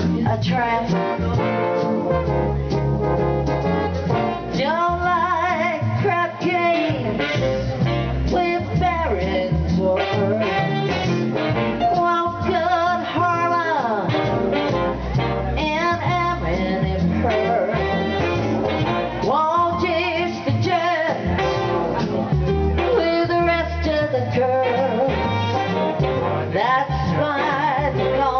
a trap. Don't like crap games with barons or want good Harlem and amity prayer. Won't just the jets with the rest of the girls. That's why they call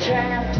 trapped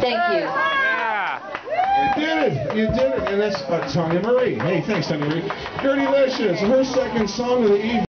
Thank you. You did it. You did it. And that's uh, Tony Marie. Hey, thanks, Tony Marie. Dirty Licious, her second song of the evening.